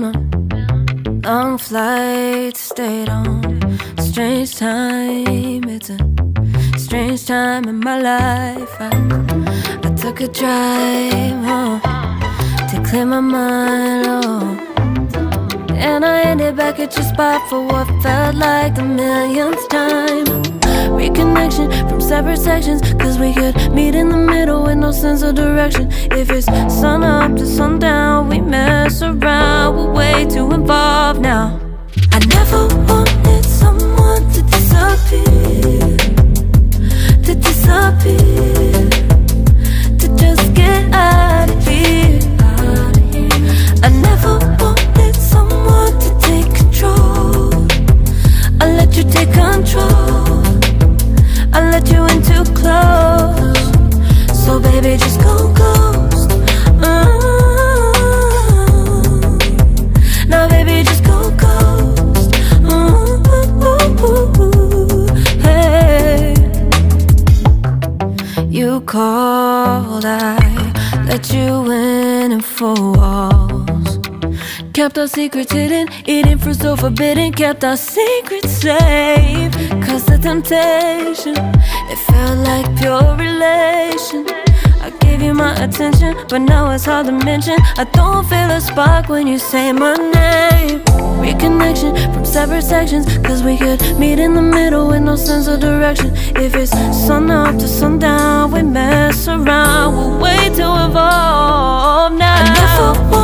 been long flight, stayed on strange time. It's a strange time in my life. I, I took a drive home to clear my mind. Oh. And I ended back at your spot for what felt like the millionth time. Reconnection from separate sections, cause we could meet in the middle with no sense of direction. If it's sun up to sundown, we mess around, we're way too involved now. I never wanted someone to disappear, to disappear, to just get out of here. I never Kept our secrets hidden, eating fruit so forbidden. Kept our secrets safe. Cause the temptation, it felt like pure relation. I gave you my attention, but now it's hard to mention. I don't feel a spark when you say my name. Reconnection from separate sections, cause we could meet in the middle with no sense of direction. If it's sun up to sundown, we mess around, we're way too involved now.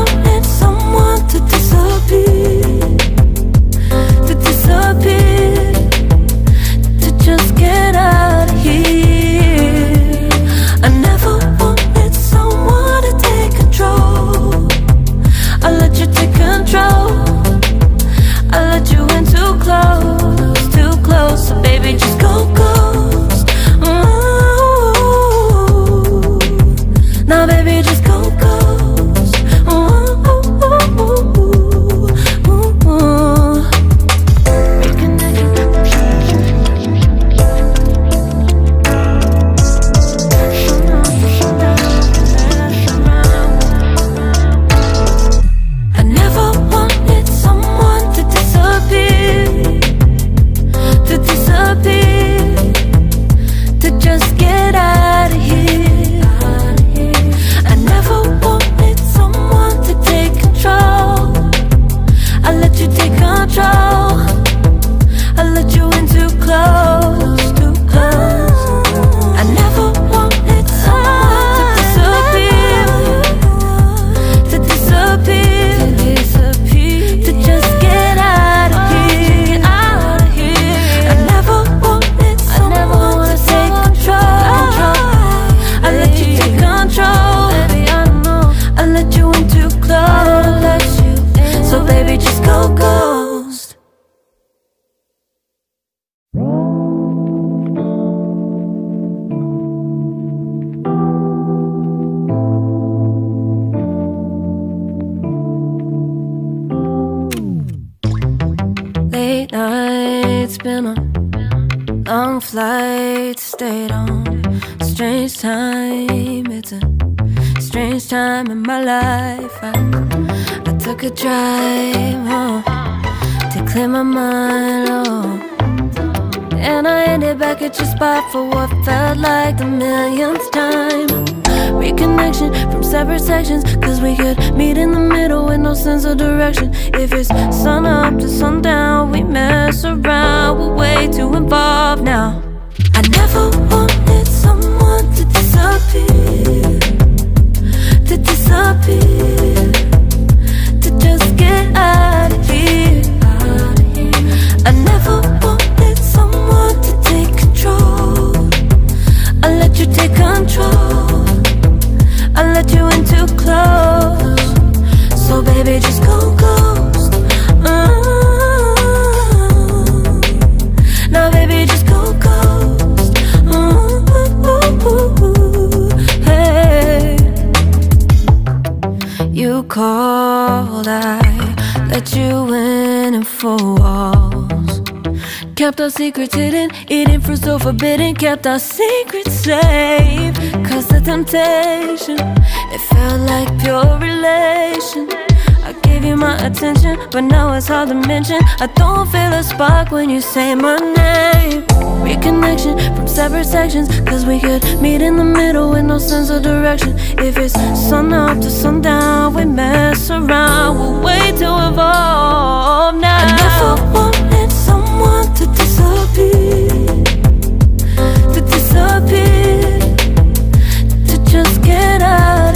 Been on long flights, stayed on strange time. It's a strange time in my life. I, I took a drive home to clear my mind. Oh. And I ended back at your spot for what felt like the millionth time. Reconnection from separate sections, cause we could meet in the middle with no sense of direction. If it's sun up to sundown, we mess around, we're way too involved now. I never wanted someone to disappear, to disappear, to just get out close. So baby, just go ghost. Mm. Now baby, just go ghost. Ooh. Hey. You called, I let you in and four walls. Kept our secrets hidden, eating fruit so forbidden. Kept our secrets safe. Cause the temptation, it felt like pure relation. I gave you my attention, but now it's hard to mention. I don't feel a spark when you say my name. Reconnection from separate sections, cause we could meet in the middle with no sense of direction. If it's sun up to sundown, we mess around, we'll wait to evolve now. I never wanted someone to disappear, to disappear, to just get out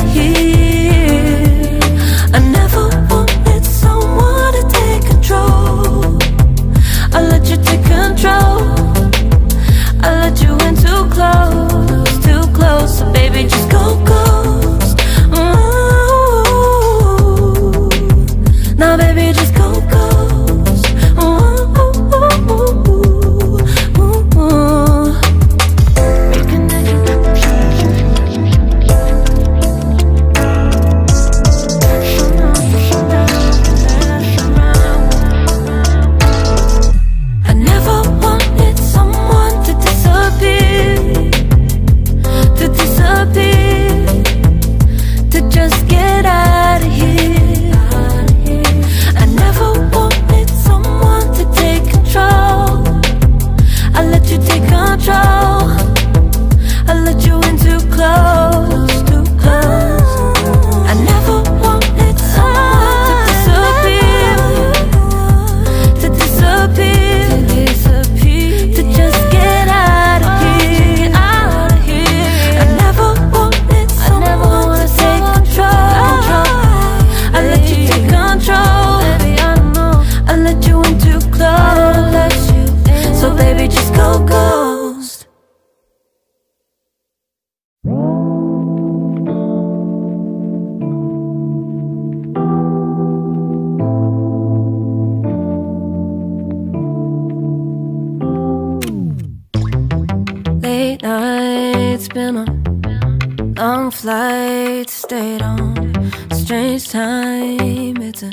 nights, been on long flights, stayed on strange time. It's a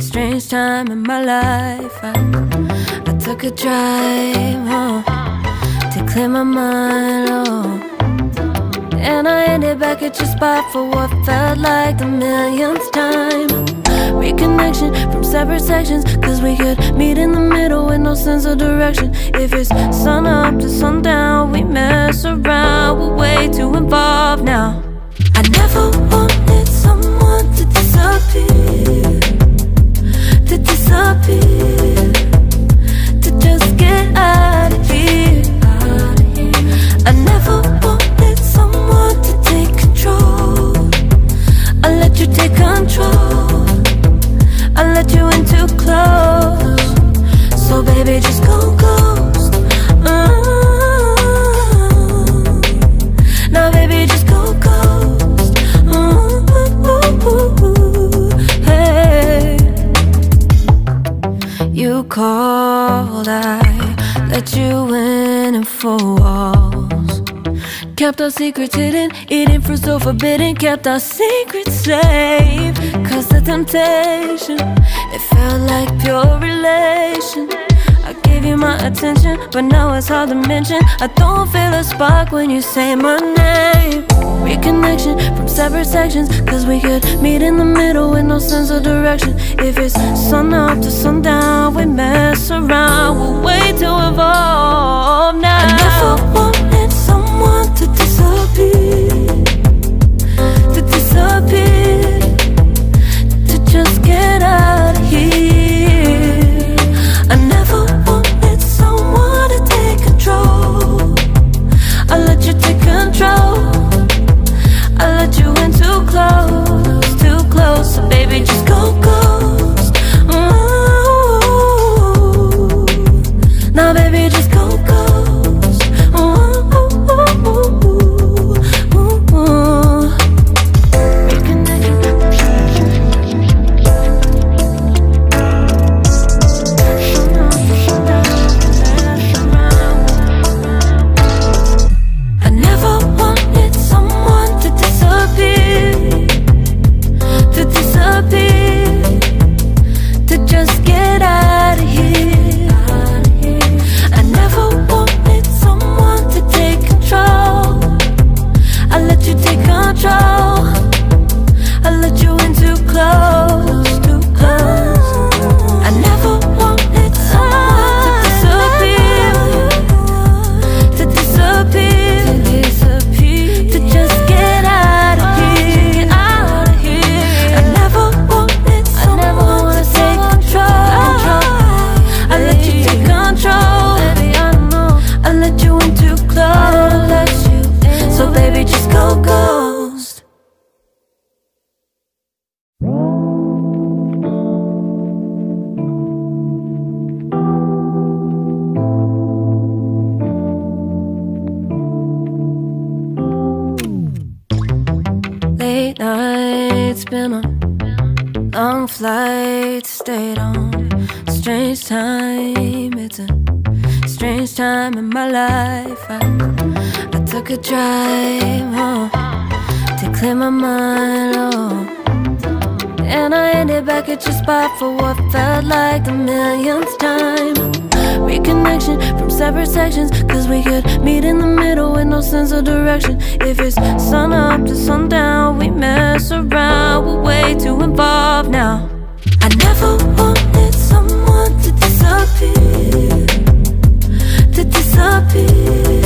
strange time in my life. I, I took a drive home to clear my mind. Oh. And I ended back at your spot for what felt like the millionth time. Reconnection from separate sections, cause we could meet in the middle with no sense of direction. If it's four walls. Kept our secrets hidden, eating fruit so forbidden. Kept our secrets safe. Cause the temptation, it felt like pure relation. I gave you my attention, but now it's hard to mention. I don't feel a spark when you say my name. Reconnection from separate sections, cause we could meet in the middle with no sense of direction. If it's sun up to sundown, we mess around, we'll wait to evolve now. Long flight, stayed on strange time. It's a strange time in my life. I, I took a drive home to clear my mind. Oh. And I ended back at your spot for what felt like the millionth time. Reconnection from separate sections, cause we could meet in the middle with no sense of direction. If it's sun up to sundown, we mess around, we're way too involved now. I never wanted someone to disappear, to disappear,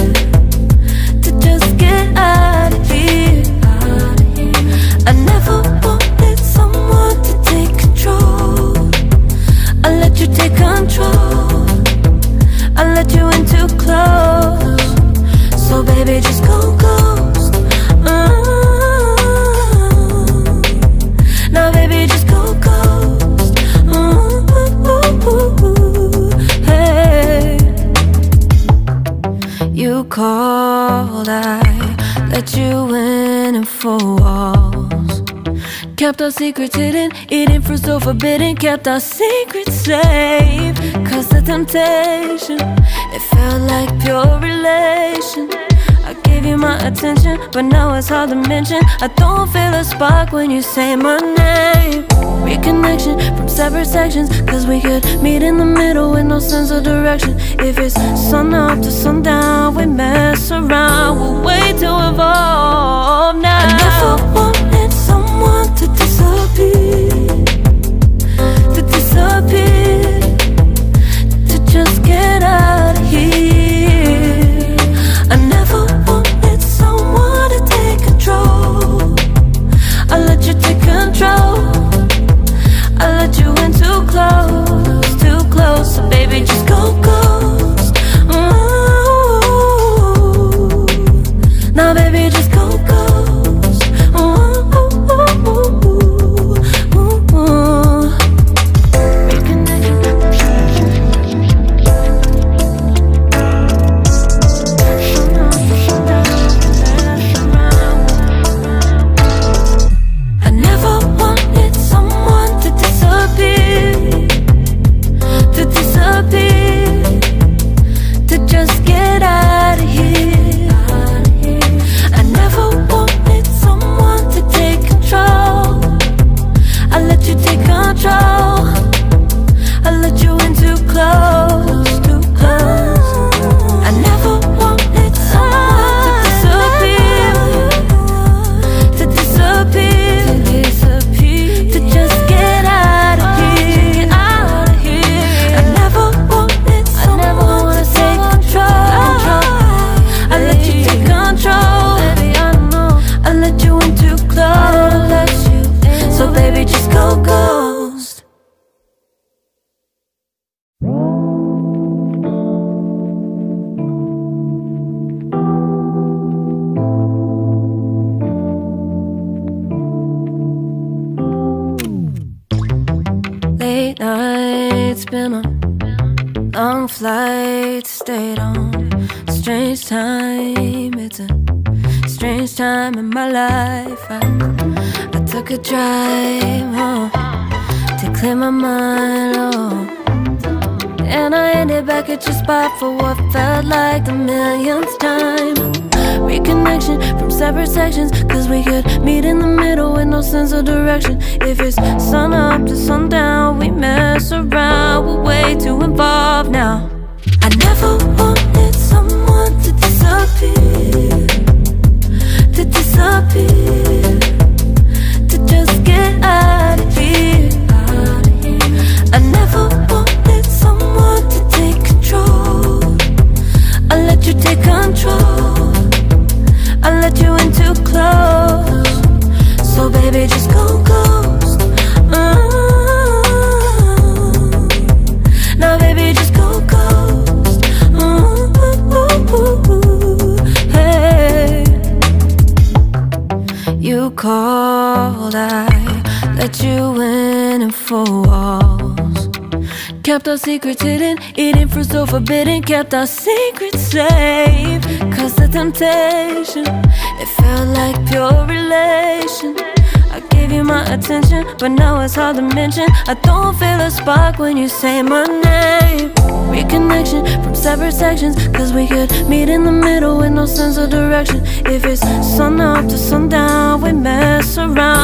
let you in and four walls. Kept our secrets hidden, eating fruit so forbidden. Kept our secrets safe. Cause the temptation, it felt like pure relation. I you my attention, but now it's hard to mention. I don't feel a spark when you say my name. Reconnection from separate sections, cause we could meet in the middle with no sense of direction. If it's sun up to sundown, we mess around, we're way too involved now. I never wanted someone stayed on strange time. It's a strange time in my life. I, I took a drive home to clear my mind. Oh. And I ended back at your spot for what felt like the millionth time. Reconnection from separate sections, cause we could meet in the middle with no sense of direction. If it's sun up to sundown, we mess around, we're way too involved now. Never wanted someone to disappear, You called, I let you in and four walls. Kept our secrets hidden, eating fruit so forbidden. Kept our secrets safe, cause the temptation, it felt like pure relation. I gave you my attention, but now it's hard to mention. I don't feel a spark when you say my name reconnection from separate sections. Cause we could meet in the middle with no sense of direction. If it's sun up to sundown, we mess around.